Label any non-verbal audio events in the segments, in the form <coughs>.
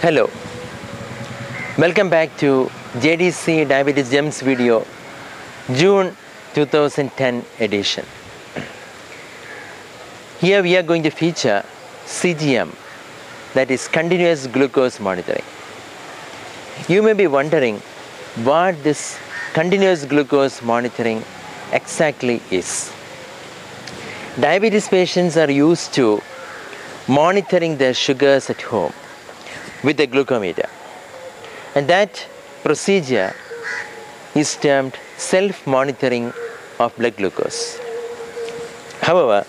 Hello. Welcome back to JDC Diabetes Gems video, June 2010 edition. Here we are going to feature CGM, that is continuous glucose monitoring. You may be wondering what this continuous glucose monitoring exactly is. Diabetes patients are used to monitoring their sugars at home with a glucometer. And that procedure is termed self monitoring of blood glucose. However,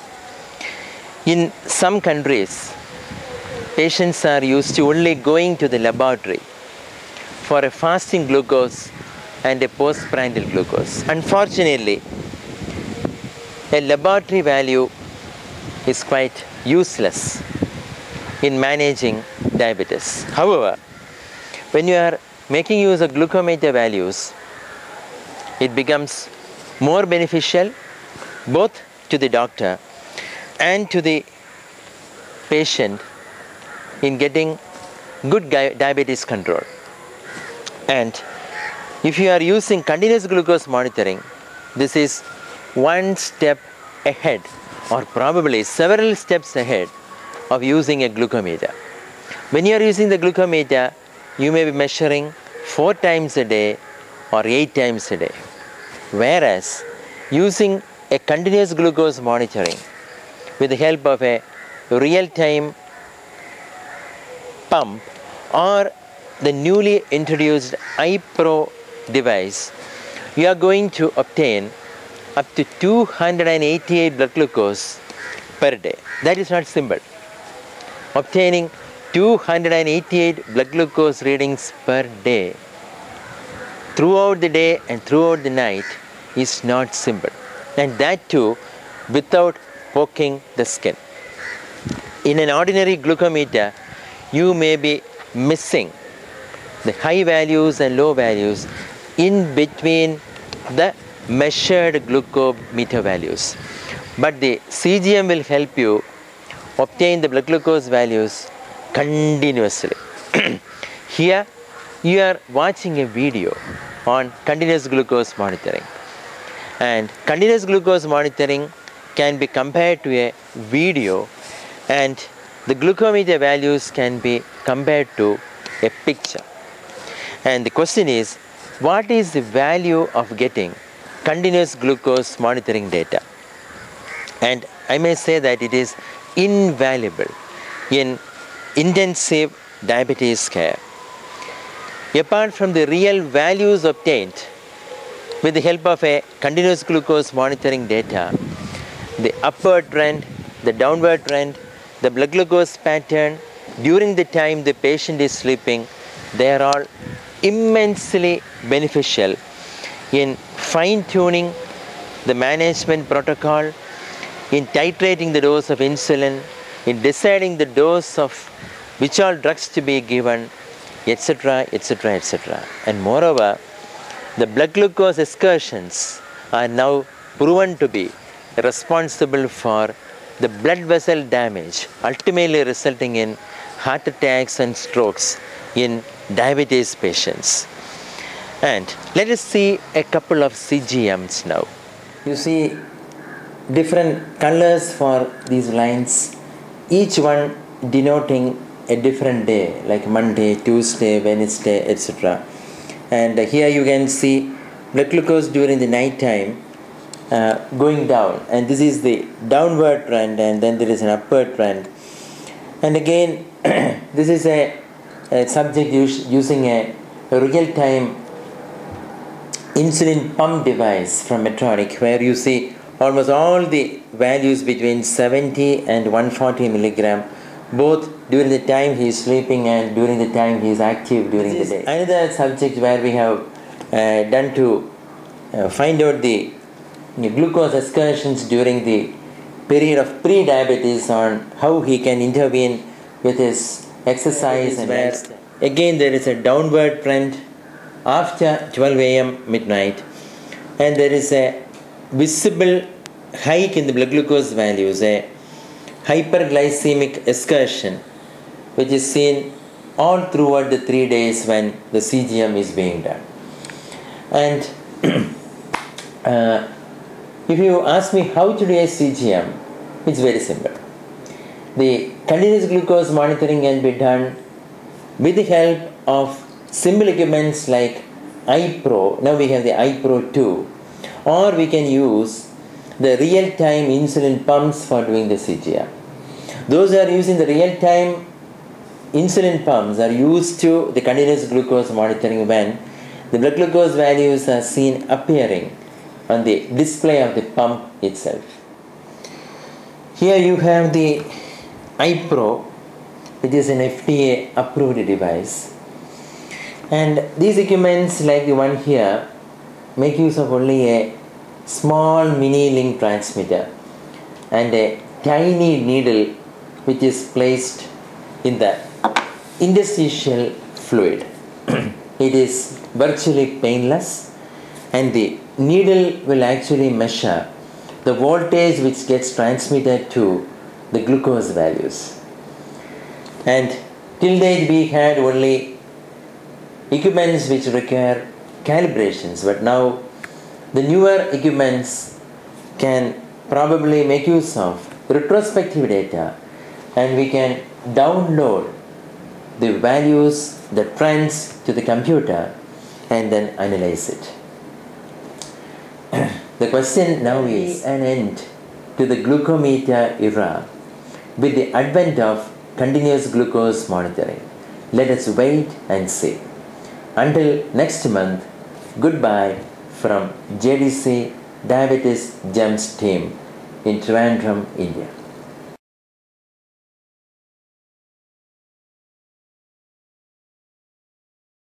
in some countries, patients are used to only going to the laboratory for a fasting glucose and a postprandial glucose. Unfortunately, a laboratory value is quite useless in managing diabetes. However, when you are making use of glucometer values, it becomes more beneficial both to the doctor and to the patient in getting good diabetes control. And if you are using continuous glucose monitoring, this is one step ahead or probably several steps ahead of using a glucometer. When you are using the glucometer, you may be measuring four times a day or eight times a day. Whereas using a continuous glucose monitoring with the help of a real time pump or the newly introduced iPro device, you are going to obtain up to 288 blood glucose per day. That is not simple. Obtaining 288 blood glucose readings per day throughout the day and throughout the night is not simple. And that too without poking the skin. In an ordinary glucometer, you may be missing the high values and low values in between the measured glucometer values. But the CGM will help you obtain the blood glucose values continuously. <clears throat> Here you are watching a video on continuous glucose monitoring. And continuous glucose monitoring can be compared to a video and the glucometer values can be compared to a picture. And the question is, what is the value of getting continuous glucose monitoring data? And I may say that it is invaluable in intensive diabetes care. Apart from the real values obtained with the help of a continuous glucose monitoring data, the upward trend, the downward trend, the blood glucose pattern during the time the patient is sleeping, they are all immensely beneficial in fine tuning the management protocol, in titrating the dose of insulin, in deciding the dose of which all drugs to be given, etc., etc., etc. And moreover, the blood glucose excursions are now proven to be responsible for the blood vessel damage, ultimately resulting in heart attacks and strokes in diabetes patients. And let us see a couple of CGMs now. You see different colors for these lines, each one denoting a different day like Monday, Tuesday, Wednesday, etc. And here you can see blood glucose during the night time uh, going down, and this is the downward trend, and then there is an upward trend. And again, <clears throat> this is a, a subject us- using a, a real time insulin pump device from Medtronic, where you see almost all the values between 70 and 140 milligram both during the time he is sleeping and during the time he is active during the day. Another subject where we have uh, done to uh, find out the, the glucose excursions during the period of pre-diabetes on how he can intervene with his exercise and where again there is a downward trend after 12 a.m. midnight and there is a visible hike in the blood glucose values, a hyperglycemic excursion, which is seen all throughout the three days when the CGM is being done. And <clears throat> uh, if you ask me how to do a CGM, it's very simple. The continuous glucose monitoring can be done with the help of simple equipments like iPro. Now we have the iPro 2, or we can use the real-time insulin pumps for doing the CGM. Those who are using the real-time insulin pumps are used to the continuous glucose monitoring when the blood glucose values are seen appearing on the display of the pump itself. Here you have the iPro, which is an FDA approved device. And these equipments, like the one here, make use of only a small mini link transmitter and a tiny needle which is placed in the interstitial fluid. <coughs> it is virtually painless and the needle will actually measure the voltage which gets transmitted to the glucose values. And till date we had only equipments which require calibrations, but now the newer equipments can probably make use of retrospective data and we can download the values, the trends to the computer and then analyze it. <clears throat> the question now is an end to the glucometer era with the advent of continuous glucose monitoring. Let us wait and see. Until next month, goodbye from JDC Diabetes GEMS team in Trivandrum, India.